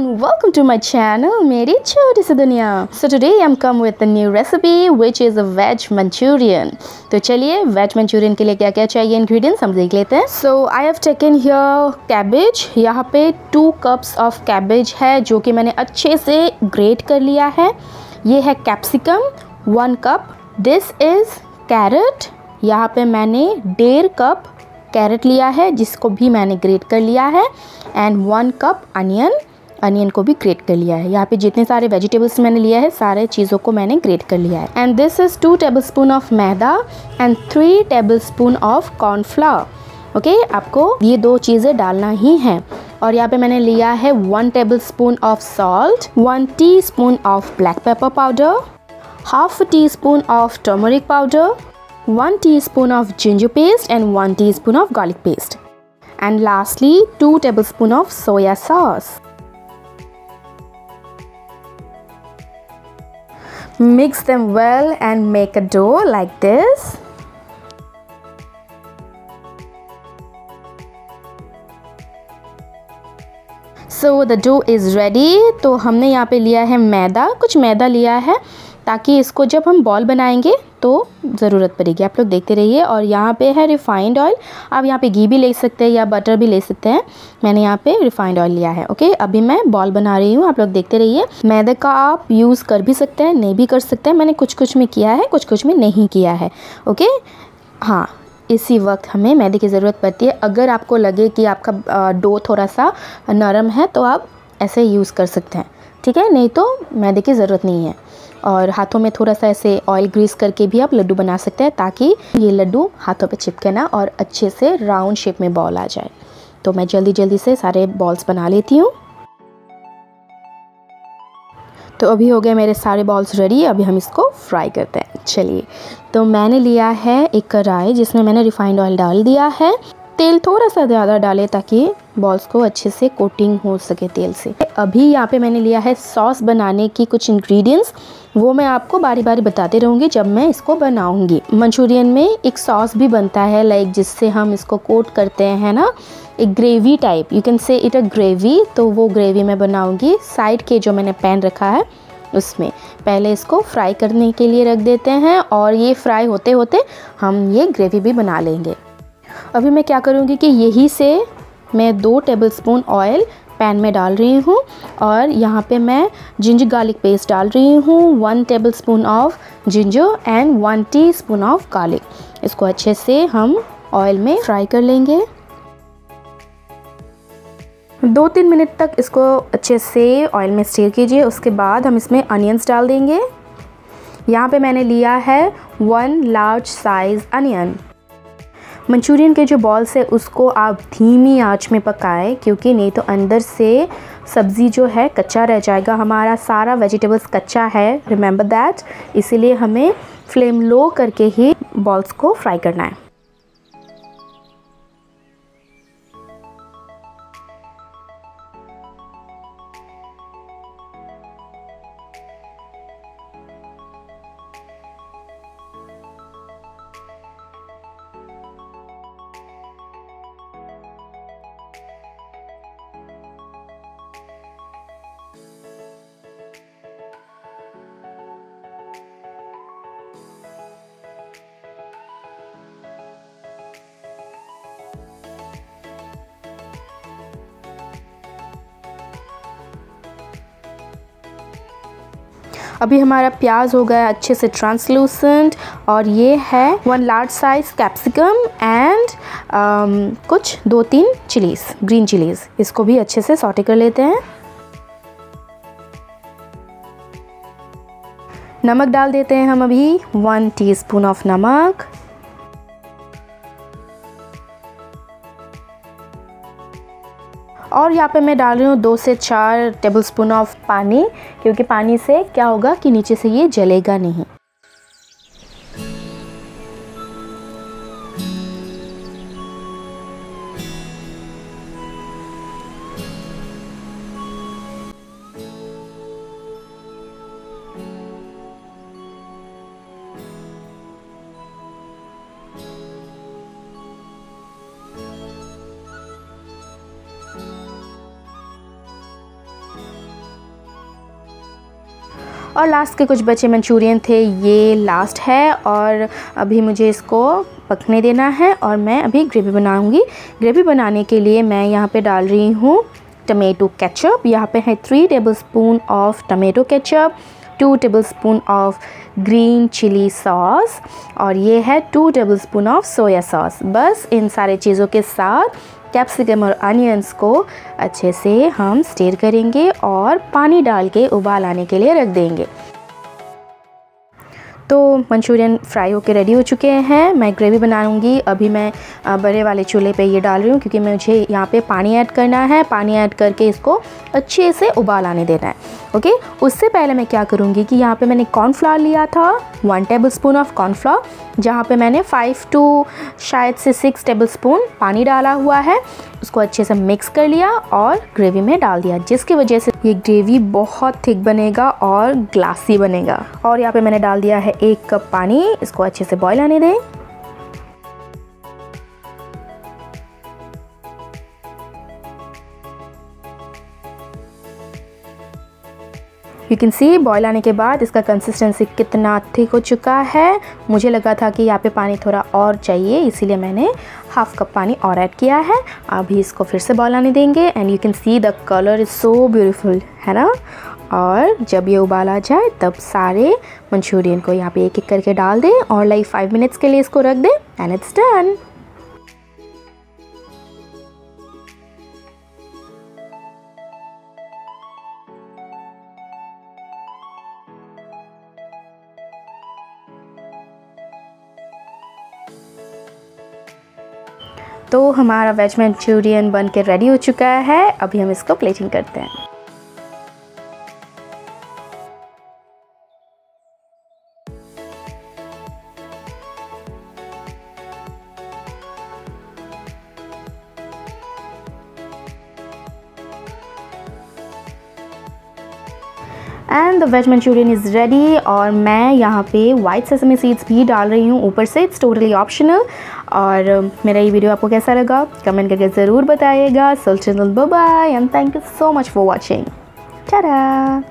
and welcome to my channel मेरी छोटी सी दुनिया so today, I'm come with a new recipe, which is a veg manchurian. तो चलिए veg Manchurian के लिए क्या क्या चाहिए? इंग्रेडिएंट्स हम देख लेते हैं. So I have taken here cabbage यहाँ पे टू कप्स ऑफ़ कैबेज है, जो कि मैंने अच्छे से ग्रेट कर लिया है. ये है capsicum one cup this is carrot यहाँ पे मैंने डेढ़ कप कैरेट लिया है, जिसको भी मैंने ग्रेट कर लिया है. And one cup onion onion को भी ग्रेट कर लिया है यहाँ पे जितने सारे वेजिटेबल्स मैंने लिया है सारे चीज़ों को मैंने ग्रेट कर लिया है and this is two tablespoon of maida and three tablespoon of cornflour okay आपको ये दो चीज़ें डालना ही हैं और यहाँ पे मैंने लिया है one tablespoon of salt one teaspoon of black pepper powder half teaspoon of turmeric powder 1 teaspoon of ginger paste and 1 teaspoon of garlic paste. And lastly, 2 tablespoon of soya sauce. Mix them well and make a dough like this. So the dough is ready तो हमने यहाँ पे लिया है मैदा, कुछ मैदा लिया है ताकि इसको जब हम बॉल बनाएँगे तो ज़रूरत पड़ेगी। आप लोग देखते रहिए और यहाँ पे है रिफ़ाइंड ऑयल आप यहाँ पे घी भी ले सकते हैं या बटर भी ले सकते हैं। मैंने यहाँ पे रिफ़ाइंड ऑयल लिया है ओके अभी मैं बॉल बना रही हूँ, आप लोग देखते रहिए। मैदे का आप यूज़ कर भी सकते हैं, नहीं भी कर सकते हैं। मैंने कुछ कुछ में किया है कुछ कुछ में नहीं किया है ओके हाँ इसी वक्त हमें मैदे की ज़रूरत पड़ती है। अगर आपको लगे कि आपका डो थोड़ा सा नरम है तो आप ऐसे यूज़ कर सकते हैं। ठीक है? नहीं तो मैदे की ज़रूरत नहीं है। और हाथों में थोड़ा सा ऐसे ऑयल ग्रीस करके भी आप लड्डू बना सकते हैं ताकि ये लड्डू हाथों पे चिपके ना और अच्छे से राउंड शेप में बॉल आ जाए। तो मैं जल्दी जल्दी से सारे बॉल्स बना लेती हूँ। तो अभी हो गए मेरे सारे बॉल्स रेडी अभी हम इसको फ्राई करते हैं। चलिए। तो मैंने लिया है एक कढ़ाई जिसमें मैंने रिफाइंड ऑयल डाल दिया है। तेल थोड़ा सा ज़्यादा डालें ताकि बॉल्स को अच्छे से कोटिंग हो सके तेल से। अभी यहाँ पे मैंने लिया है सॉस बनाने की कुछ इंग्रेडिएंट्स वो मैं आपको बारी बारी बताते रहूँगी जब मैं इसको बनाऊँगी। मंचूरियन में एक सॉस भी बनता है लाइक जिससे हम इसको कोट करते हैं ना? एक gravy type you can say it a gravy तो वो ग्रेवी मैं बनाऊँगी। साइड के जो मैंने पैन रखा है, उसमें। पहले इसको फ्राई करने के लिए रख देते हैं और ये फ्राई होते होते हम ये ग्रेवी भी बना लेंगे। अभी मैं क्या करूँगी कि यही से मैं दो टेबल स्पून ऑयल पैन में डाल रही हूँ और यहाँ पे मैं जिंजर गार्लिक पेस्ट डाल रही हूँ one tablespoon of ginger and one teaspoon of garlic इसको अच्छे से हम ऑयल में फ्राई कर लेंगे। दो तीन मिनट तक इसको अच्छे से ऑयल में स्टीर कीजिए, उसके बाद हम इसमें अनियंस डाल देंगे। यहाँ पे मैंने लिया है one large size onion manchurian के जो बॉल्स है, उसको आप धीमी आँच में पकाएँ, क्योंकि नहीं तो अंदर से सब्ज़ी जो है कच्चा रह जाएगा। हमारा सारा वेजिटेबल्स कच्चा है रिमेंबर दैट इसीलिए हमें फ्लेम लो करके ही बॉल्स को फ्राई करना है। अभी हमारा प्याज हो गया अच्छे से ट्रांसलूसेंट और ये है one large size capsicum and कुछ दो तीन चिलीज़ ग्रीन चिलीज़ इसको भी अच्छे से सॉटे कर लेते हैं। नमक डाल देते हैं हम अभी वन टीस्पून ऑफ़ नमक। और यहाँ पे मैं डाल रही हूँ दो से चार टेबलस्पून ऑफ़ पानी, क्योंकि पानी से क्या होगा कि नीचे से ये जलेगा नहीं। और लास्ट के कुछ बचे मंचूरियन थे, ये लास्ट है और अभी मुझे इसको पकने देना है और मैं अभी ग्रेवी बनाऊँगी। ग्रेवी बनाने के लिए मैं यहाँ पे डाल रही हूँ टमेटो केचप यहाँ पे है three tablespoon of tomato ketchup two tablespoon of green chilli sauce और ये है two tablespoon of soya sauce बस इन सारे चीज़ों के साथ कैप्सिकम और अनियंस को अच्छे से हम स्टेर करेंगे और पानी डाल के उबाल आने के लिए रख देंगे। तो मंचूरियन फ्राई होकर रेडी हो चुके हैं। मैं ग्रेवी बनाऊँगी अभी मैं बड़े वाले चूल्हे पे ये डाल रही हूँ क्योंकि मुझे यहाँ पे पानी ऐड करना है। पानी ऐड करके इसको अच्छे से उबाल आने देना है। ओके उससे पहले मैं क्या करूँगी कि यहाँ पे मैंने कॉर्नफ्लावर लिया था one tablespoon of cornflour जहाँ पे मैंने फाइव टू शायद से सिक्स टेबल स्पून पानी डाला हुआ है। उसको अच्छे से मिक्स कर लिया और ग्रेवी में डाल दिया, जिसकी वजह से ये ग्रेवी बहुत थिक बनेगा और ग्लासी बनेगा। और यहाँ पे मैंने डाल दिया है एक कप पानी, इसको अच्छे से बॉयल आने दें। यू कैन सी बॉयल आने के बाद इसका कंसिस्टेंसी कितना थिक हो चुका है। मुझे लगा था कि यहाँ पे पानी थोड़ा और चाहिए, इसीलिए मैंने हाफ़ कप पानी और ऐड किया है। अभी इसको फिर से बॉयल आने देंगे। And you can see the colour is so beautiful है ना? और जब ये उबाल आ जाए, तब सारे मंचूरियन को यहाँ पे एक एक करके डाल दें और लाइक फाइव मिनट्स के लिए इसको रख दें। एंड इट्स डन तो हमारा वेज मंचूरियन बन के रेडी हो चुका है। अभी हम इसको प्लेटिंग करते हैं। And the veg manchurian is ready और मैं यहाँ पे वाइट सेसमी सीड्स भी डाल रही हूँ। ऊपर से इट्स टोटली ऑप्शनल और मेरा ये वीडियो आपको कैसा लगा? कमेंट करके ज़रूर बताइएगा। Soul channel bye and thank you so much for watching tata